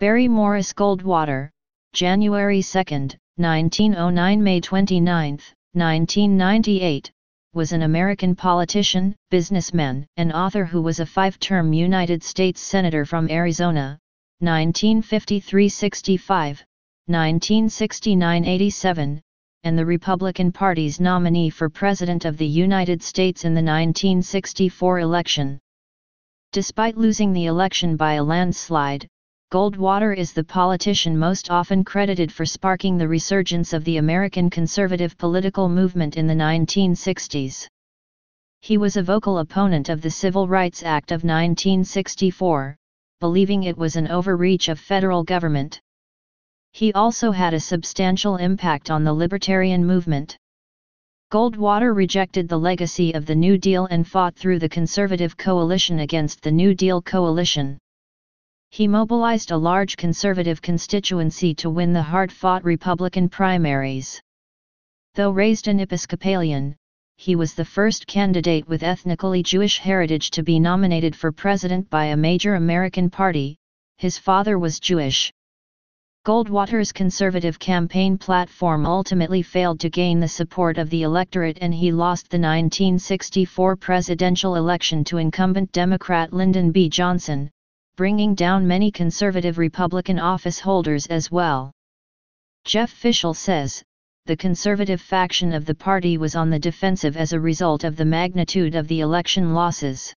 Barry Morris Goldwater, January 2, 1909 May 29, 1998, was an American politician, businessman, and author who was a five-term United States Senator from Arizona, 1953-65, 1969-87, and the Republican Party's nominee for President of the United States in the 1964 election. Despite losing the election by a landslide, Goldwater is the politician most often credited for sparking the resurgence of the American conservative political movement in the 1960s. He was a vocal opponent of the Civil Rights Act of 1964, believing it was an overreach of federal government. He also had a substantial impact on the libertarian movement. Goldwater rejected the legacy of the New Deal and fought through the conservative coalition against the New Deal coalition. He mobilized a large conservative constituency to win the hard-fought Republican primaries. Though raised an Episcopalian, he was the first candidate with ethnically Jewish heritage to be nominated for president by a major American party, his father was Jewish. Goldwater's conservative campaign platform ultimately failed to gain the support of the electorate and he lost the 1964 presidential election to incumbent Democrat Lyndon B. Johnson, bringing down many conservative Republican office holders as well. Jeff Fischel says, the conservative faction of the party was on the defensive as a result of the magnitude of the election losses.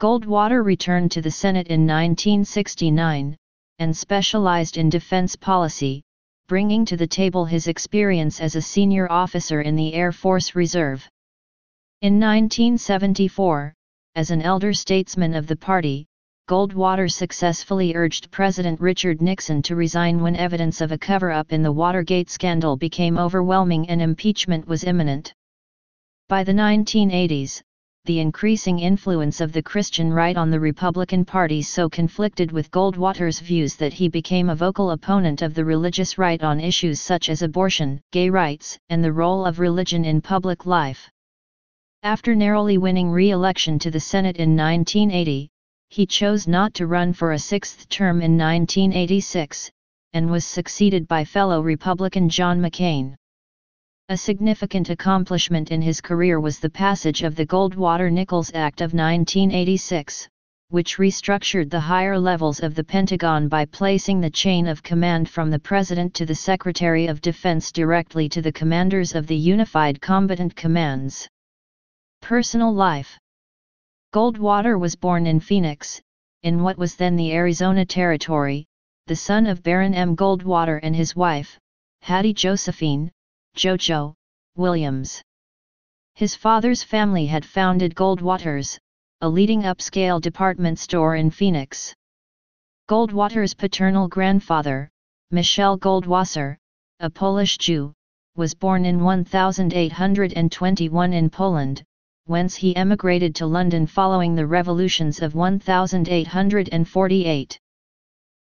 Goldwater returned to the Senate in 1969, and specialized in defense policy, bringing to the table his experience as a senior officer in the Air Force Reserve. In 1974, as an elder statesman of the party, Goldwater successfully urged President Richard Nixon to resign when evidence of a cover-up in the Watergate scandal became overwhelming and impeachment was imminent. By the 1980s, the increasing influence of the Christian right on the Republican Party so conflicted with Goldwater's views that he became a vocal opponent of the religious right on issues such as abortion, gay rights, and the role of religion in public life. After narrowly winning re-election to the Senate in 1980, he chose not to run for a sixth term in 1986, and was succeeded by fellow Republican John McCain. A significant accomplishment in his career was the passage of the Goldwater-Nichols Act of 1986, which restructured the higher levels of the Pentagon by placing the chain of command from the President to the Secretary of Defense directly to the commanders of the Unified Combatant Commands. Personal life Goldwater was born in Phoenix, in what was then the Arizona Territory, the son of Baron M. Goldwater and his wife, Hattie Josephine, Jojo, Williams. His father's family had founded Goldwater's, a leading upscale department store in Phoenix. Goldwater's paternal grandfather, Michel Goldwasser, a Polish Jew, was born in 1821 in Poland, whence he emigrated to London following the revolutions of 1848.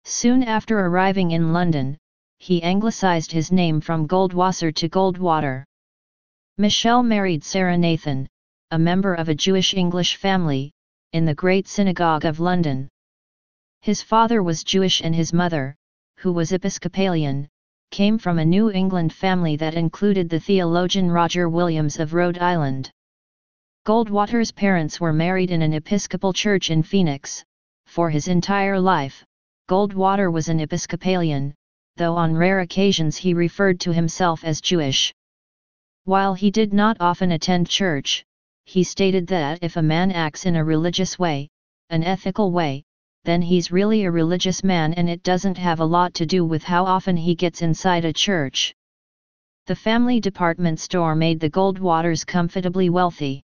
Soon after arriving in London, he anglicised his name from Goldwasser to Goldwater. Michel married Sarah Nathan, a member of a Jewish English family, in the Great Synagogue of London. His father was Jewish and his mother, who was Episcopalian, came from a New England family that included the theologian Roger Williams of Rhode Island. Goldwater's parents were married in an Episcopal church in Phoenix. For his entire life, Goldwater was an Episcopalian, though on rare occasions he referred to himself as Jewish. While he did not often attend church, he stated that if a man acts in a religious way, an ethical way, then he's really a religious man and it doesn't have a lot to do with how often he gets inside a church. The family department store made the Goldwaters comfortably wealthy.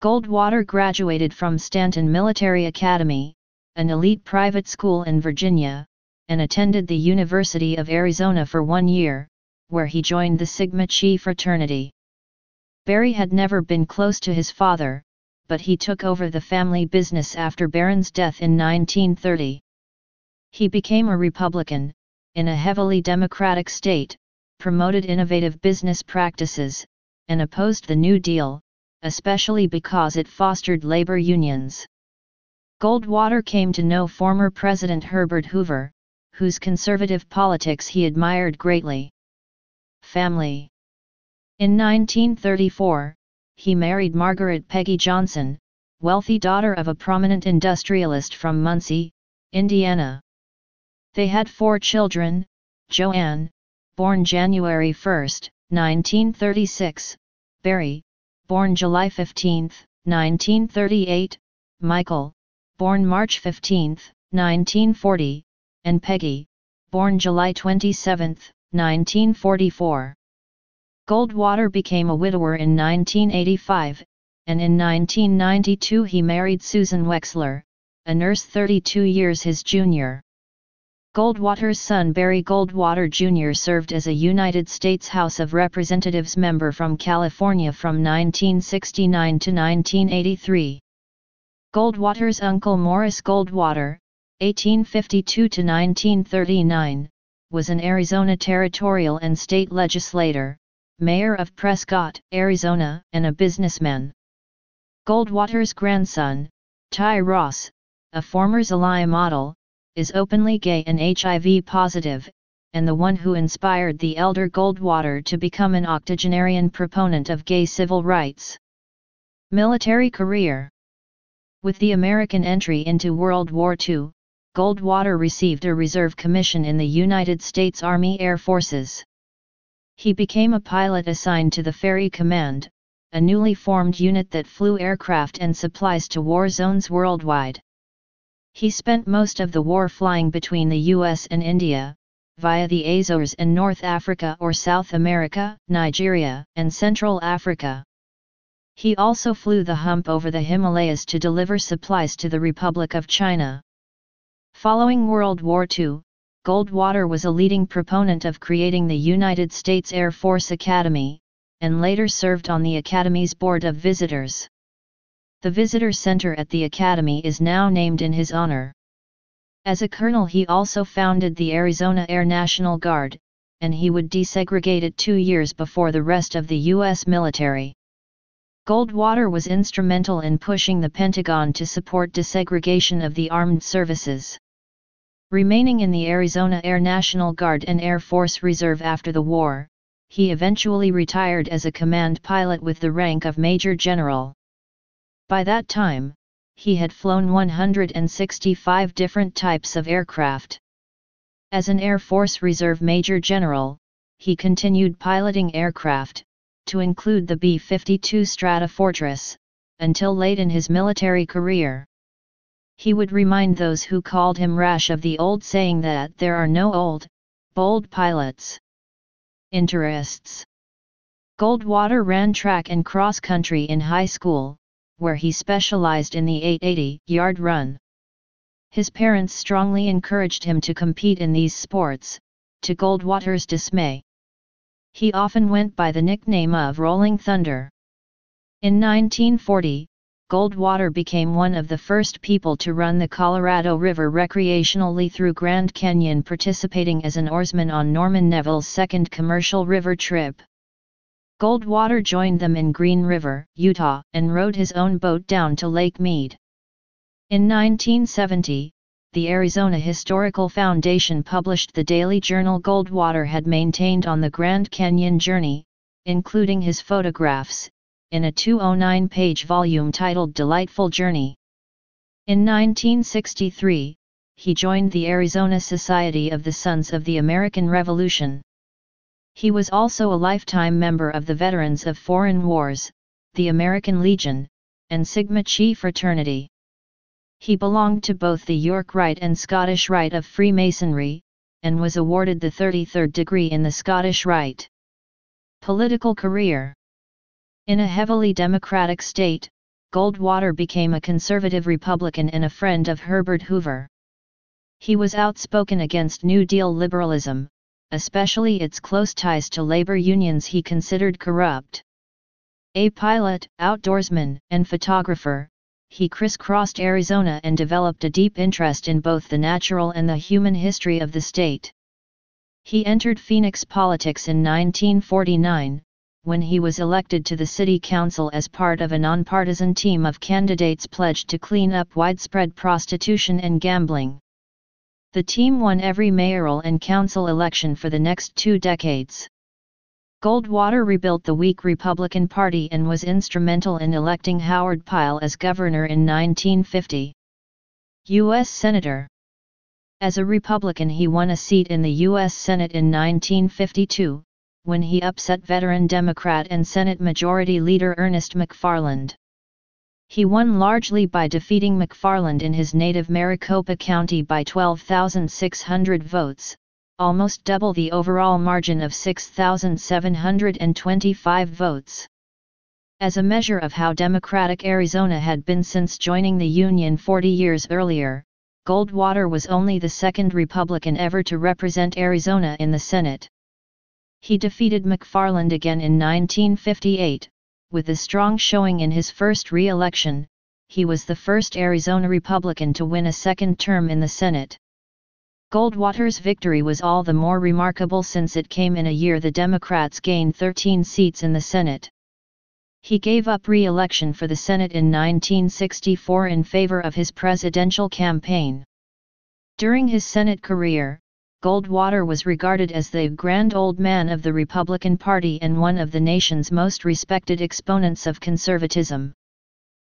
Goldwater graduated from Staunton Military Academy, an elite private school in Virginia, and attended the University of Arizona for one year, where he joined the Sigma Chi fraternity. Barry had never been close to his father, but he took over the family business after Baron's death in 1930. He became a Republican, in a heavily Democratic state, promoted innovative business practices, and opposed the New Deal, especially because it fostered labor unions. Goldwater came to know former President Herbert Hoover, whose conservative politics he admired greatly. Family In 1934, he married Margaret Peggy Johnson, wealthy daughter of a prominent industrialist from Muncie, Indiana. They had four children, Joanne, born January 1, 1936, Barry, born July 15, 1938, Michael, born March 15, 1940, and Peggy, born July 27, 1944. Goldwater became a widower in 1985, and in 1992 he married Susan Wexler, a nurse 32 years his junior. Goldwater's son Barry Goldwater Jr. served as a United States House of Representatives member from California from 1969 to 1983. Goldwater's uncle Morris Goldwater, 1852 to 1939, was an Arizona territorial and state legislator, mayor of Prescott, Arizona, and a businessman. Goldwater's grandson, Ty Ross, a former Zoli model, is openly gay and HIV positive, and the one who inspired the elder Goldwater to become an octogenarian proponent of gay civil rights. Military career With the American entry into World War II, Goldwater received a reserve commission in the United States Army Air Forces. He became a pilot assigned to the Ferry Command, a newly formed unit that flew aircraft and supplies to war zones worldwide. He spent most of the war flying between the US and India, via the Azores and North Africa or South America, Nigeria, and Central Africa. He also flew the hump over the Himalayas to deliver supplies to the Republic of China. Following World War II, Goldwater was a leading proponent of creating the United States Air Force Academy, and later served on the Academy's Board of Visitors. The visitor center at the Academy is now named in his honor. As a colonel he also founded the Arizona Air National Guard, and he would desegregate it two years before the rest of the U.S. military. Goldwater was instrumental in pushing the Pentagon to support desegregation of the armed services. Remaining in the Arizona Air National Guard and Air Force Reserve after the war, he eventually retired as a command pilot with the rank of Major General. By that time, he had flown 165 different types of aircraft. As an Air Force Reserve Major General, he continued piloting aircraft, to include the B-52 Stratofortress, until late in his military career. He would remind those who called him rash of the old saying that there are no old, bold pilots. Interests Goldwater ran track and cross country in high school, where he specialized in the 880-yard run. His parents strongly encouraged him to compete in these sports, to Goldwater's dismay. He often went by the nickname of Rolling Thunder. In 1940, Goldwater became one of the first people to run the Colorado River recreationally through Grand Canyon participating as an oarsman on Norman Nevills' second commercial river trip. Goldwater joined them in Green River, Utah, and rowed his own boat down to Lake Mead. In 1970, the Arizona Historical Foundation published the daily journal Goldwater had maintained on the Grand Canyon journey, including his photographs, in a 209-page volume titled Delightful Journey. In 1963, he joined the Arizona Society of the Sons of the American Revolution. He was also a lifetime member of the Veterans of Foreign Wars, the American Legion, and Sigma Chi fraternity. He belonged to both the York Rite and Scottish Rite of Freemasonry, and was awarded the 33rd degree in the Scottish Rite. Political career In a heavily democratic state, Goldwater became a conservative Republican and a friend of Herbert Hoover. He was outspoken against New Deal liberalism, especially its close ties to labor unions he considered corrupt. A pilot, outdoorsman, and photographer, he crisscrossed Arizona and developed a deep interest in both the natural and the human history of the state. He entered Phoenix politics in 1949, when he was elected to the city council as part of a nonpartisan team of candidates pledged to clean up widespread prostitution and gambling. The team won every mayoral and council election for the next two decades. Goldwater rebuilt the weak Republican Party and was instrumental in electing Howard Pyle as governor in 1950. U.S. Senator As a Republican he won a seat in the U.S. Senate in 1952, when he upset veteran Democrat and Senate Majority Leader Ernest McFarland. He won largely by defeating McFarland in his native Maricopa County by 12,600 votes, almost double the overall margin of 6,725 votes. As a measure of how democratic Arizona had been since joining the Union 40 years earlier, Goldwater was only the second Republican ever to represent Arizona in the Senate. He defeated McFarland again in 1958, with a strong showing in his first re-election, he was the first Arizona Republican to win a second term in the Senate. Goldwater's victory was all the more remarkable since it came in a year the Democrats gained 13 seats in the Senate. He gave up re-election for the Senate in 1964 in favor of his presidential campaign. During his Senate career, Goldwater was regarded as the grand old man of the Republican Party and one of the nation's most respected exponents of conservatism.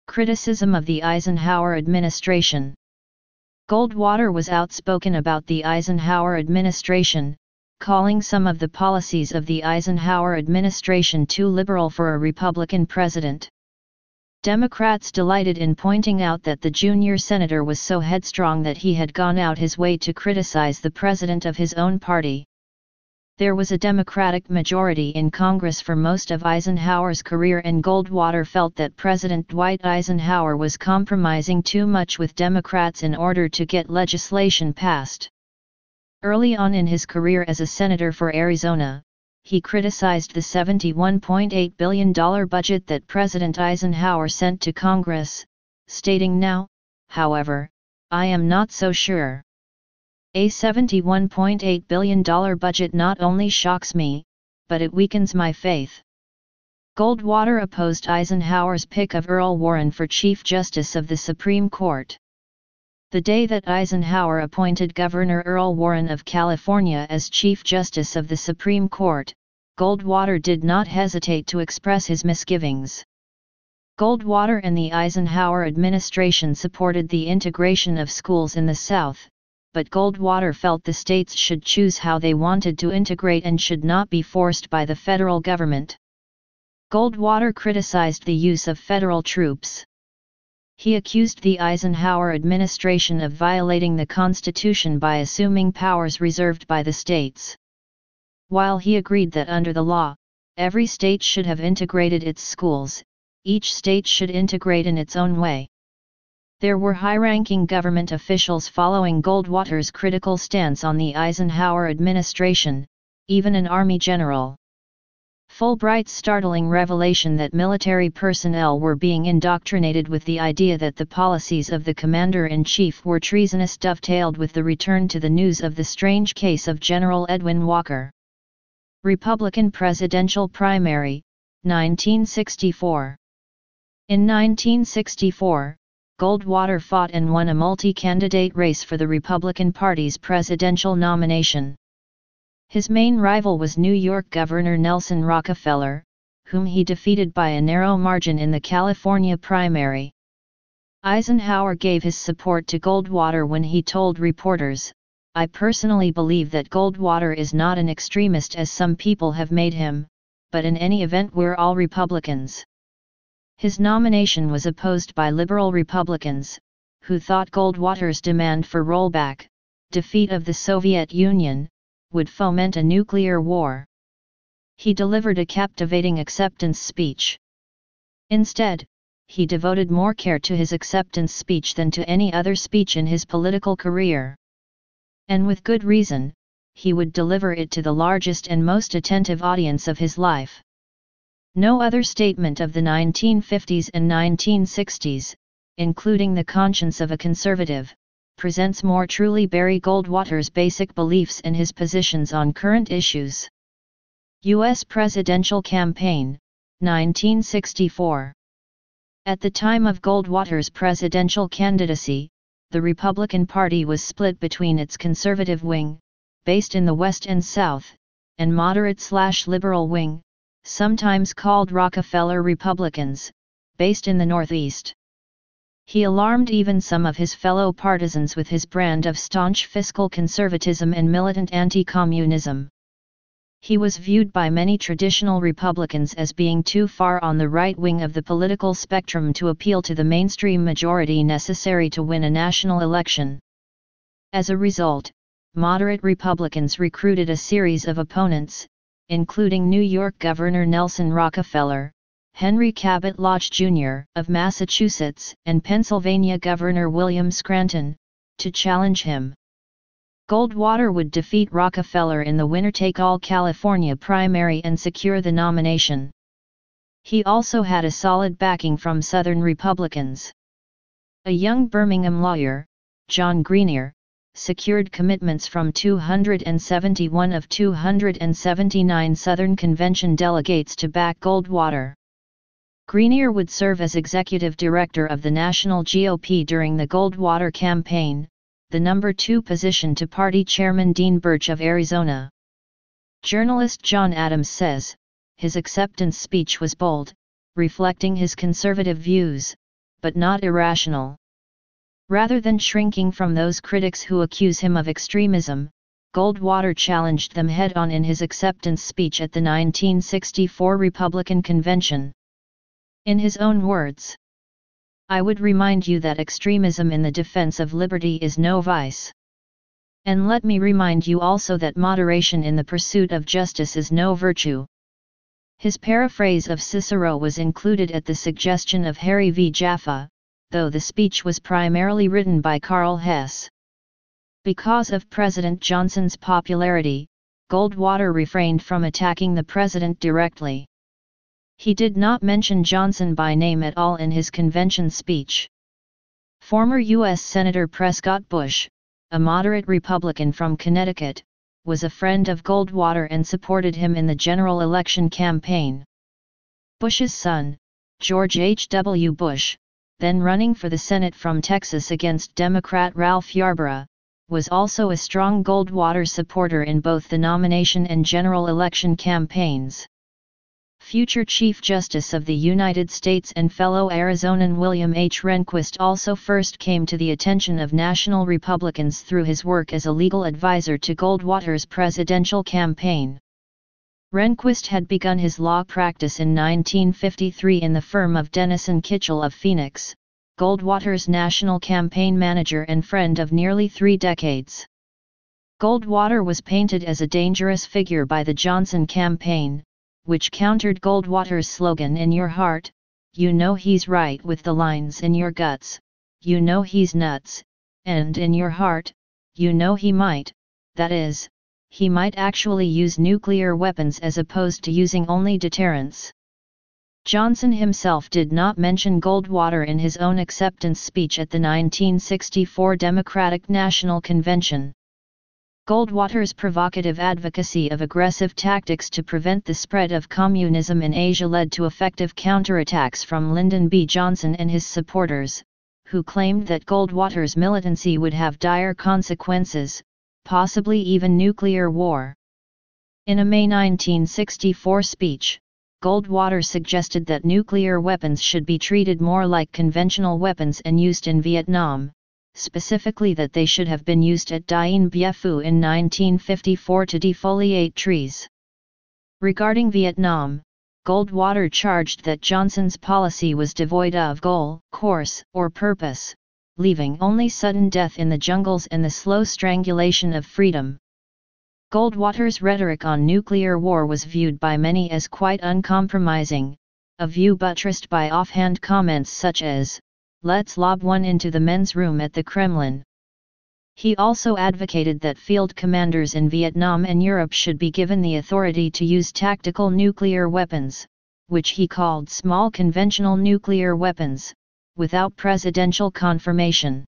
Criticism of the Eisenhower administration Goldwater was outspoken about the Eisenhower administration, calling some of the policies of the Eisenhower administration too liberal for a Republican president. Democrats delighted in pointing out that the junior senator was so headstrong that he had gone out his way to criticize the president of his own party. There was a Democratic majority in Congress for most of Eisenhower's career and Goldwater felt that President Dwight Eisenhower was compromising too much with Democrats in order to get legislation passed. Early on in his career as a senator for Arizona, he criticized the $71.8 billion budget that President Eisenhower sent to Congress, stating now, however, I am not so sure. A $71.8 billion budget not only shocks me, but it weakens my faith. Goldwater opposed Eisenhower's pick of Earl Warren for Chief Justice of the Supreme Court. The day that Eisenhower appointed Governor Earl Warren of California as Chief Justice of the Supreme Court, Goldwater did not hesitate to express his misgivings. Goldwater and the Eisenhower administration supported the integration of schools in the South, but Goldwater felt the states should choose how they wanted to integrate and should not be forced by the federal government. Goldwater criticized the use of federal troops. He accused the Eisenhower administration of violating the Constitution by assuming powers reserved by the states. While he agreed that under the law, every state should have integrated its schools, each state should integrate in its own way. There were high-ranking government officials following Goldwater's critical stance on the Eisenhower administration, even an army general. Fulbright's startling revelation that military personnel were being indoctrinated with the idea that the policies of the commander-in-chief were treasonous dovetailed with the return to the news of the strange case of General Edwin Walker. Republican presidential primary, 1964 In 1964, Goldwater fought and won a multi-candidate race for the Republican Party's presidential nomination. His main rival was New York Governor Nelson Rockefeller, whom he defeated by a narrow margin in the California primary. Eisenhower gave his support to Goldwater when he told reporters, I personally believe that Goldwater is not an extremist as some people have made him, but in any event we're all Republicans. His nomination was opposed by liberal Republicans, who thought Goldwater's demand for rollback, defeat of the Soviet Union, would foment a nuclear war. He delivered a captivating acceptance speech. Instead, he devoted more care to his acceptance speech than to any other speech in his political career. And with good reason, he would deliver it to the largest and most attentive audience of his life. No other statement of the 1950s and 1960s, including the conscience of a conservative, presents more truly Barry Goldwater's basic beliefs and his positions on current issues. U.S. Presidential Campaign, 1964 At the time of Goldwater's presidential candidacy, the Republican Party was split between its conservative wing, based in the West and South, and moderate-slash-liberal wing, sometimes called Rockefeller Republicans, based in the Northeast. He alarmed even some of his fellow partisans with his brand of staunch fiscal conservatism and militant anti-communism. He was viewed by many traditional Republicans as being too far on the right wing of the political spectrum to appeal to the mainstream majority necessary to win a national election. As a result, moderate Republicans recruited a series of opponents, including New York Governor Nelson Rockefeller, Henry Cabot Lodge Jr. of Massachusetts and Pennsylvania Governor William Scranton, to challenge him. Goldwater would defeat Rockefeller in the winner-take-all California primary and secure the nomination. He also had a solid backing from Southern Republicans. A young Birmingham lawyer, John Grenier, secured commitments from 271 of 279 Southern Convention delegates to back Goldwater. Grenier would serve as executive director of the national GOP during the Goldwater campaign, the number two position to party chairman Dean Burch of Arizona. Journalist John Adams says, his acceptance speech was bold, reflecting his conservative views, but not irrational. Rather than shrinking from those critics who accuse him of extremism, Goldwater challenged them head-on in his acceptance speech at the 1964 Republican Convention. In his own words, I would remind you that extremism in the defense of liberty is no vice. And let me remind you also that moderation in the pursuit of justice is no virtue. His paraphrase of Cicero was included at the suggestion of Harry V. Jaffa, though the speech was primarily written by Karl Hess. Because of President Johnson's popularity, Goldwater refrained from attacking the president directly. He did not mention Johnson by name at all in his convention speech. Former U.S. Senator Prescott Bush, a moderate Republican from Connecticut, was a friend of Goldwater and supported him in the general election campaign. Bush's son, George H. W. Bush, then running for the Senate from Texas against Democrat Ralph Yarborough, was also a strong Goldwater supporter in both the nomination and general election campaigns future Chief Justice of the United States and fellow Arizonan William H. Rehnquist also first came to the attention of national Republicans through his work as a legal advisor to Goldwater's presidential campaign. Rehnquist had begun his law practice in 1953 in the firm of Denison Kitchel of Phoenix, Goldwater's national campaign manager and friend of nearly three decades. Goldwater was painted as a dangerous figure by the Johnson campaign, which countered Goldwater's slogan In your heart, you know he's right with the lines in your guts, you know he's nuts, and in your heart, you know he might, that is, he might actually use nuclear weapons as opposed to using only deterrence. Johnson himself did not mention Goldwater in his own acceptance speech at the 1964 Democratic National Convention. Goldwater's provocative advocacy of aggressive tactics to prevent the spread of communism in Asia led to effective counterattacks from Lyndon B. Johnson and his supporters, who claimed that Goldwater's militancy would have dire consequences, possibly even nuclear war. In a May 1964 speech, Goldwater suggested that nuclear weapons should be treated more like conventional weapons and used in Vietnam, specifically that they should have been used at Dien Bien Phu in 1954 to defoliate trees. Regarding Vietnam, Goldwater charged that Johnson's policy was devoid of goal, course, or purpose, leaving only sudden death in the jungles and the slow strangulation of freedom. Goldwater's rhetoric on nuclear war was viewed by many as quite uncompromising, a view buttressed by offhand comments such as, let's lob one into the men's room at the Kremlin. He also advocated that field commanders in Vietnam and Europe should be given the authority to use tactical nuclear weapons, which he called small conventional nuclear weapons, without presidential confirmation.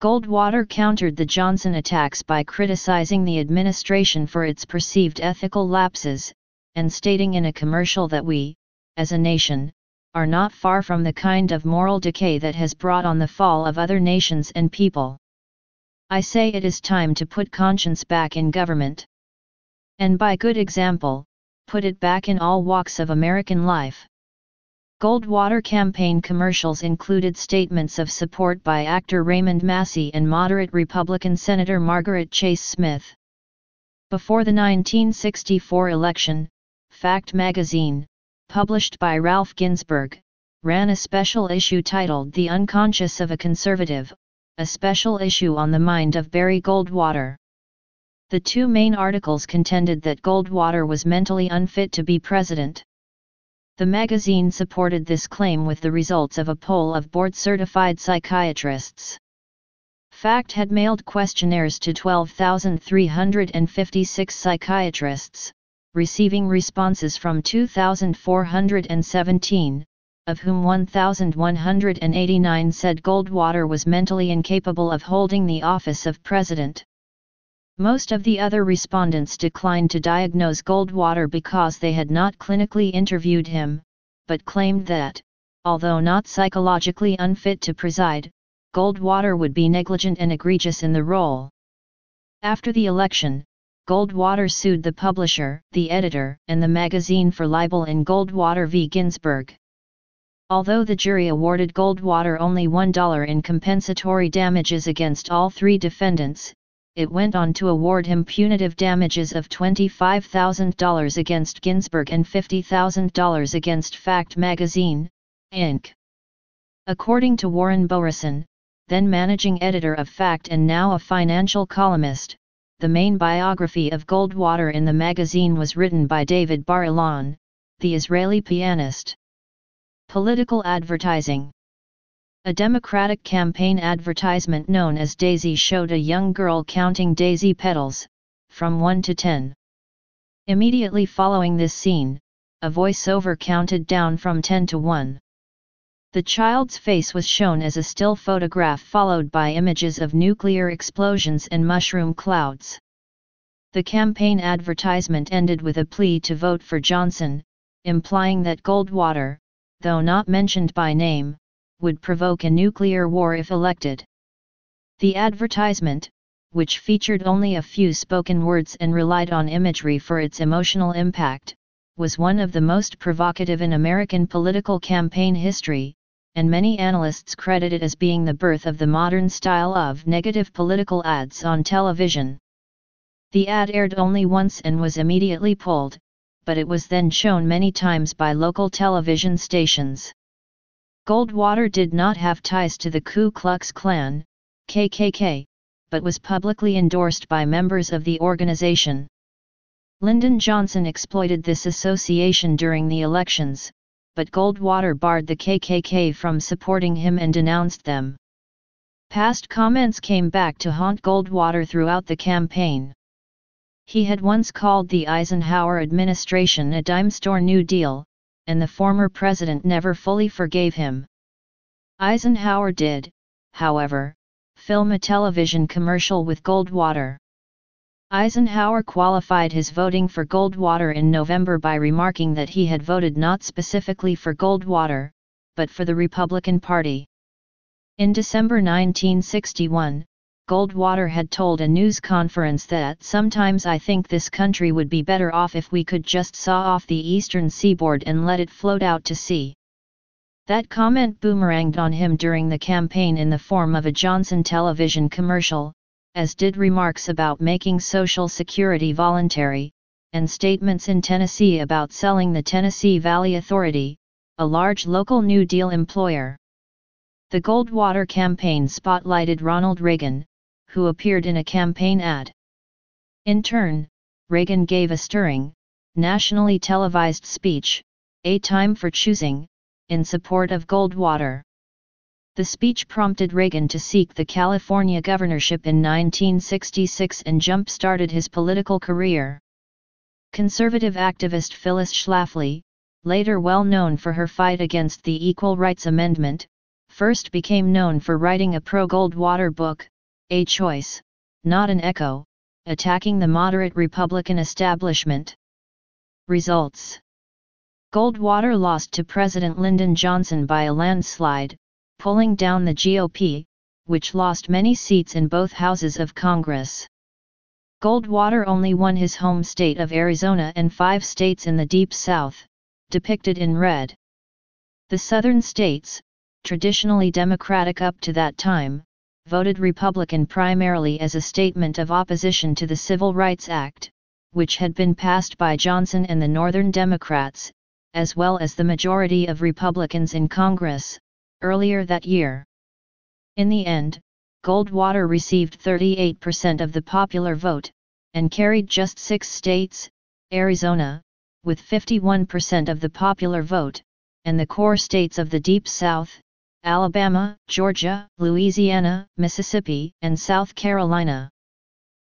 Goldwater countered the Johnson attacks by criticizing the administration for its perceived ethical lapses, and stating in a commercial that we, as a nation, are not far from the kind of moral decay that has brought on the fall of other nations and people. I say it is time to put conscience back in government. And by good example, put it back in all walks of American life. Goldwater campaign commercials included statements of support by actor Raymond Massey and moderate Republican Senator Margaret Chase Smith. Before the 1964 election, Fact magazine, published by Ralph Ginzburg, ran a special issue titled The Unconscious of a Conservative, a special issue on the mind of Barry Goldwater. The two main articles contended that Goldwater was mentally unfit to be president. The magazine supported this claim with the results of a poll of board-certified psychiatrists. FACT had mailed questionnaires to 12,356 psychiatrists, receiving responses from 2,417, of whom 1,189 said Goldwater was mentally incapable of holding the office of president. Most of the other respondents declined to diagnose Goldwater because they had not clinically interviewed him, but claimed that, although not psychologically unfit to preside, Goldwater would be negligent and egregious in the role. After the election, Goldwater sued the publisher, the editor, and the magazine for libel in Goldwater v. Ginzburg. Although the jury awarded Goldwater only $1 in compensatory damages against all three defendants, it went on to award him punitive damages of $25,000 against Ginzburg and $50,000 against Fact Magazine, Inc. According to Warren Boroson, then managing editor of Fact and now a financial columnist, the main biography of Goldwater in the magazine was written by David Bar-Ilan, the Israeli pianist. Political advertising A Democratic campaign advertisement known as Daisy showed a young girl counting daisy petals, from 1 to 10. Immediately following this scene, a voiceover counted down from 10 to 1. The child's face was shown as a still photograph followed by images of nuclear explosions and mushroom clouds. The campaign advertisement ended with a plea to vote for Johnson, implying that Goldwater, though not mentioned by name, would provoke a nuclear war if elected. The advertisement, which featured only a few spoken words and relied on imagery for its emotional impact, was one of the most provocative in American political campaign history, and many analysts credit it as being the birth of the modern style of negative political ads on television. The ad aired only once and was immediately pulled, but it was then shown many times by local television stations. Goldwater did not have ties to the Ku Klux Klan, KKK, but was publicly endorsed by members of the organization. Lyndon Johnson exploited this association during the elections, but Goldwater barred the KKK from supporting him and denounced them. Past comments came back to haunt Goldwater throughout the campaign. He had once called the Eisenhower administration a dime store New Deal, and the former president never fully forgave him. Eisenhower did, however, film a television commercial with Goldwater. Eisenhower qualified his voting for Goldwater in November by remarking that he had voted not specifically for Goldwater, but for the Republican Party. In December 1961, Goldwater had told a news conference that sometimes I think this country would be better off if we could just saw off the eastern seaboard and let it float out to sea. That comment boomeranged on him during the campaign in the form of a Johnson television commercial, as did remarks about making Social Security voluntary, and statements in Tennessee about selling the Tennessee Valley Authority, a large local New Deal employer. The Goldwater campaign spotlighted Ronald Reagan, who appeared in a campaign ad. In turn, Reagan gave a stirring, nationally televised speech, A Time for Choosing, in support of Goldwater. The speech prompted Reagan to seek the California governorship in 1966 and jump-started his political career. Conservative activist Phyllis Schlafly, later well known for her fight against the Equal Rights Amendment, first became known for writing a pro-Goldwater book, A Choice, Not an Echo, attacking the moderate Republican establishment. Results Goldwater lost to President Lyndon Johnson by a landslide, pulling down the GOP, which lost many seats in both houses of Congress. Goldwater only won his home state of Arizona and five states in the Deep South, depicted in red. The southern states, traditionally Democratic up to that time, voted Republican primarily as a statement of opposition to the Civil Rights Act, which had been passed by Johnson and the Northern Democrats, as well as the majority of Republicans in Congress, earlier that year. In the end, Goldwater received 38% of the popular vote, and carried just six states, Arizona, with 51% of the popular vote, and the core states of the Deep South, Alabama, Georgia, Louisiana, Mississippi, and South Carolina.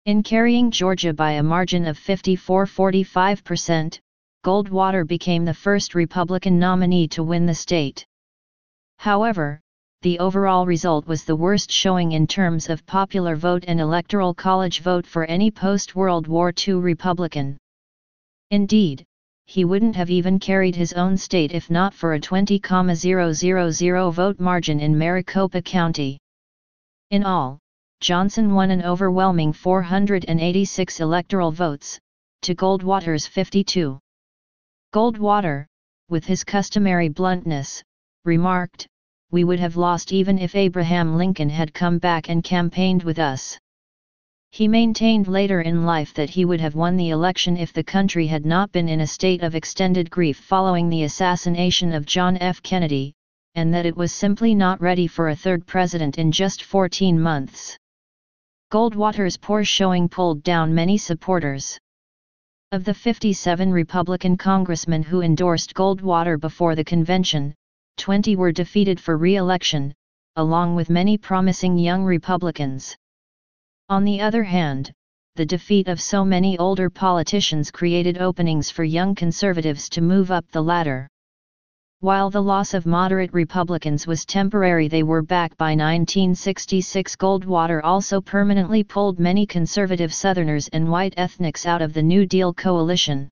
In carrying Georgia by a margin of 54-45%, Goldwater became the first Republican nominee to win the state. However, the overall result was the worst showing in terms of popular vote and electoral college vote for any post-World War II Republican. Indeed, he wouldn't have even carried his own state if not for a 20,000 vote margin in Maricopa County. In all, Johnson won an overwhelming 486 electoral votes, to Goldwater's 52. Goldwater, with his customary bluntness, remarked, we would have lost even if Abraham Lincoln had come back and campaigned with us. He maintained later in life that he would have won the election if the country had not been in a state of extended grief following the assassination of John F. Kennedy, and that it was simply not ready for a third president in just 14 months. Goldwater's poor showing pulled down many supporters. Of the 57 Republican congressmen who endorsed Goldwater before the convention, 20 were defeated for re-election, along with many promising young Republicans. On the other hand, the defeat of so many older politicians created openings for young conservatives to move up the ladder. While the loss of moderate Republicans was temporary they were back by 1966 Goldwater also permanently pulled many conservative Southerners and white ethnics out of the New Deal coalition.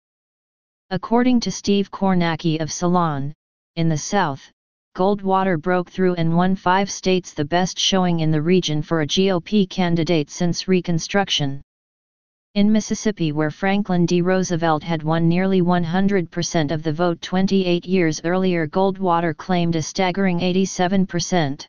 According to Steve Kornacki of Salon, in the South, Goldwater broke through and won five states the best showing in the region for a GOP candidate since Reconstruction. In Mississippi where Franklin D. Roosevelt had won nearly 100% of the vote 28 years earlier Goldwater claimed a staggering 87%.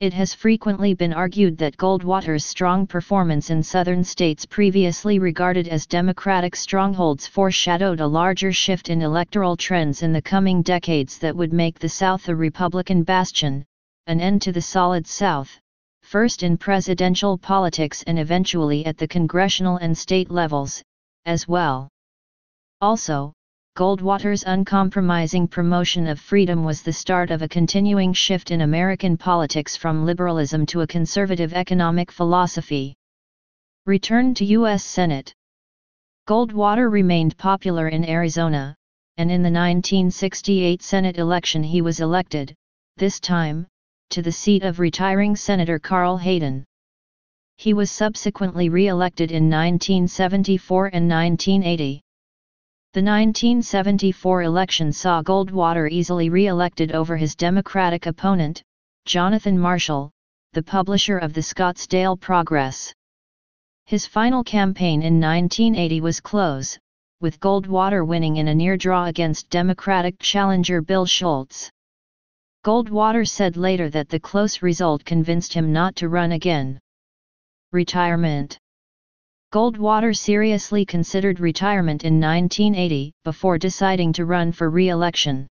It has frequently been argued that Goldwater's strong performance in southern states previously regarded as Democratic strongholds foreshadowed a larger shift in electoral trends in the coming decades that would make the South a Republican bastion, an end to the solid South, first in presidential politics and eventually at the congressional and state levels, as well. Also, Goldwater's uncompromising promotion of freedom was the start of a continuing shift in American politics from liberalism to a conservative economic philosophy. Return to U.S. Senate Goldwater remained popular in Arizona, and in the 1968 Senate election he was elected, this time, to the seat of retiring Senator Carl Hayden. He was subsequently re-elected in 1974 and 1980. The 1974 election saw Goldwater easily re-elected over his Democratic opponent, Jonathan Marshall, the publisher of the Scottsdale Progress. His final campaign in 1980 was close, with Goldwater winning in a near draw against Democratic challenger Bill Schulz. Goldwater said later that the close result convinced him not to run again. Retirement Goldwater seriously considered retirement in 1980 before deciding to run for re-election.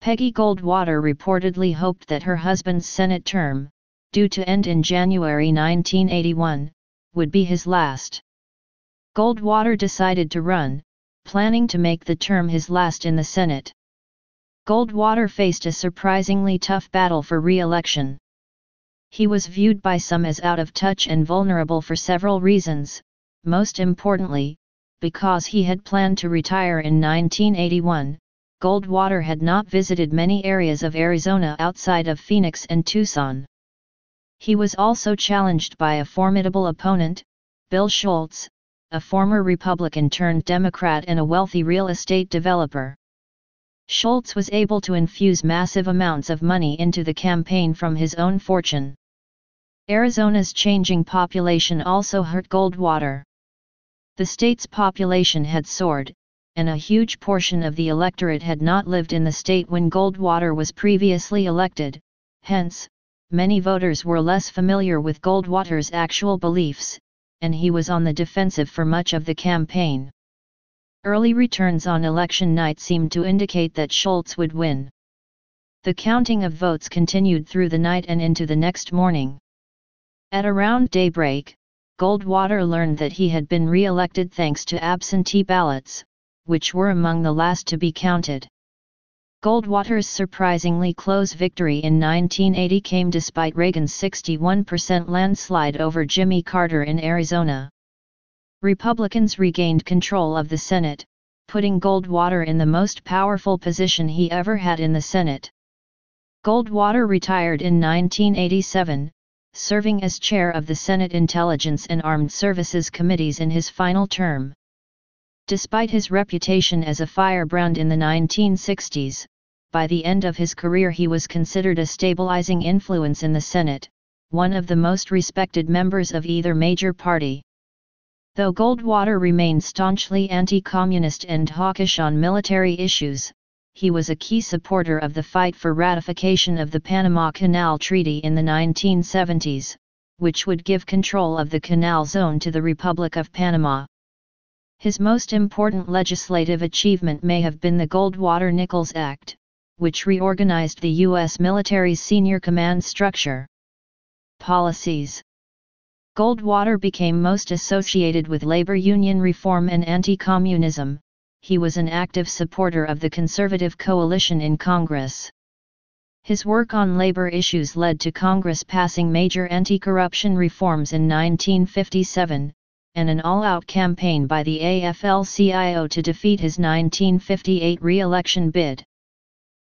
Peggy Goldwater reportedly hoped that her husband's Senate term, due to end in January 1981, would be his last. Goldwater decided to run, planning to make the term his last in the Senate. Goldwater faced a surprisingly tough battle for re-election. He was viewed by some as out of touch and vulnerable for several reasons, most importantly, because he had planned to retire in 1981, Goldwater had not visited many areas of Arizona outside of Phoenix and Tucson. He was also challenged by a formidable opponent, Bill Schulz, a former Republican turned Democrat and a wealthy real estate developer. Schulz was able to infuse massive amounts of money into the campaign from his own fortune. Arizona's changing population also hurt Goldwater. The state's population had soared, and a huge portion of the electorate had not lived in the state when Goldwater was previously elected, hence, many voters were less familiar with Goldwater's actual beliefs, and he was on the defensive for much of the campaign. Early returns on election night seemed to indicate that Schulz would win. The counting of votes continued through the night and into the next morning. At around daybreak, Goldwater learned that he had been re-elected thanks to absentee ballots, which were among the last to be counted. Goldwater's surprisingly close victory in 1980 came despite Reagan's 61% landslide over Jimmy Carter in Arizona. Republicans regained control of the Senate, putting Goldwater in the most powerful position he ever had in the Senate. Goldwater retired in 1987, serving as chair of the Senate Intelligence and Armed Services Committees in his final term. Despite his reputation as a firebrand in the 1960s, by the end of his career he was considered a stabilizing influence in the Senate, one of the most respected members of either major party. Though Goldwater remained staunchly anti-communist and hawkish on military issues, he was a key supporter of the fight for ratification of the Panama Canal Treaty in the 1970s, which would give control of the canal zone to the Republic of Panama. His most important legislative achievement may have been the Goldwater-Nichols Act, which reorganized the U.S. military's senior command structure. Policies Goldwater became most associated with labor union reform and anti-communism, he was an active supporter of the conservative coalition in Congress. His work on labor issues led to Congress passing major anti-corruption reforms in 1957, and an all-out campaign by the AFL-CIO to defeat his 1958 re-election bid.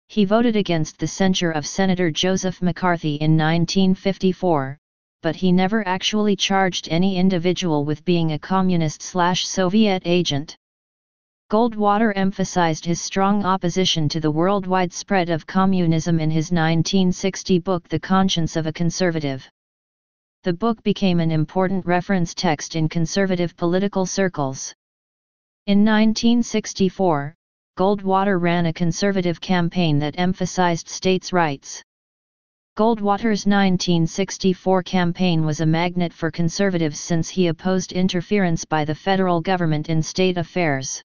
He voted against the censure of Senator Joseph McCarthy in 1954, but he never actually charged any individual with being a communist-slash-Soviet agent. Goldwater emphasized his strong opposition to the worldwide spread of communism in his 1960 book The Conscience of a Conservative. The book became an important reference text in conservative political circles. In 1964, Goldwater ran a conservative campaign that emphasized states' rights. Goldwater's 1964 campaign was a magnet for conservatives since he opposed interference by the federal government in state affairs.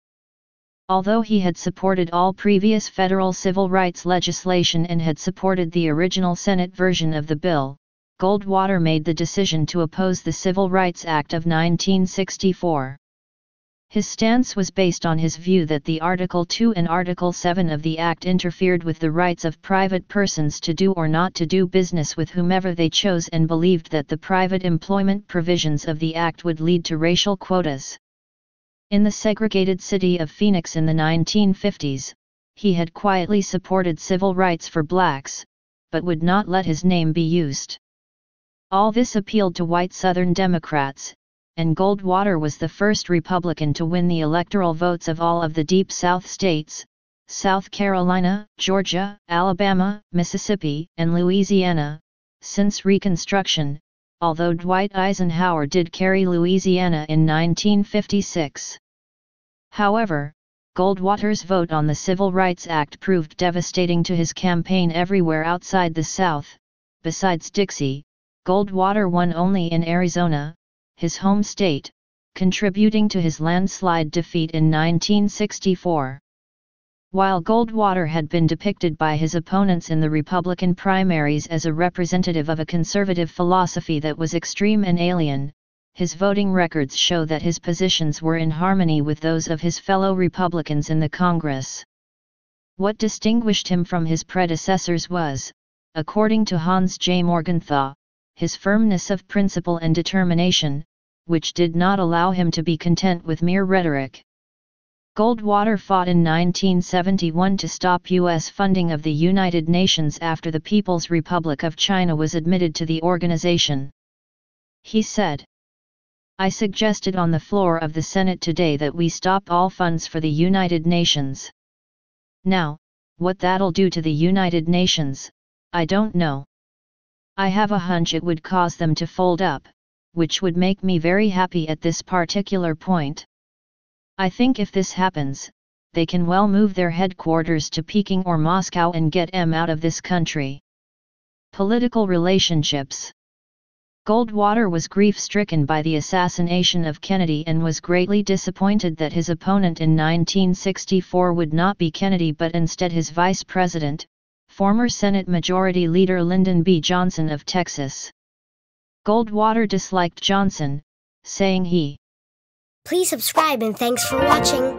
Although he had supported all previous federal civil rights legislation and had supported the original Senate version of the bill, Goldwater made the decision to oppose the Civil Rights Act of 1964. His stance was based on his view that the Article 2 and Article 7 of the Act interfered with the rights of private persons to do or not to do business with whomever they chose and believed that the private employment provisions of the Act would lead to racial quotas. In the segregated city of Phoenix in the 1950s, he had quietly supported civil rights for blacks, but would not let his name be used. All this appealed to white Southern Democrats, and Goldwater was the first Republican to win the electoral votes of all of the Deep South states, South Carolina, Georgia, Alabama, Mississippi, and Louisiana, since Reconstruction, although Dwight Eisenhower did carry Louisiana in 1956. However, Goldwater's vote on the Civil Rights Act proved devastating to his campaign everywhere outside the South. Besides Dixie, Goldwater won only in Arizona, his home state, contributing to his landslide defeat in 1964. While Goldwater had been depicted by his opponents in the Republican primaries as a representative of a conservative philosophy that was extreme and alien, his voting records show that his positions were in harmony with those of his fellow Republicans in the Congress. What distinguished him from his predecessors was, according to Hans J. Morgenthau, his firmness of principle and determination, which did not allow him to be content with mere rhetoric. Goldwater fought in 1971 to stop U.S. funding of the United Nations after the People's Republic of China was admitted to the organization. He said, I suggested on the floor of the Senate today that we stop all funds for the United Nations. Now, What that'll do to the United Nations, I don't know. I have a hunch it would cause them to fold up, which would make me very happy at this particular point. I think if this happens, they can well move their headquarters to Peking or Moscow and get M out of this country. Political relationships Goldwater was grief-stricken by the assassination of Kennedy and was greatly disappointed that his opponent in 1964 would not be Kennedy but instead his vice president, former Senate Majority Leader Lyndon B. Johnson of Texas. Goldwater disliked Johnson, saying he Please subscribe and thanks for watching.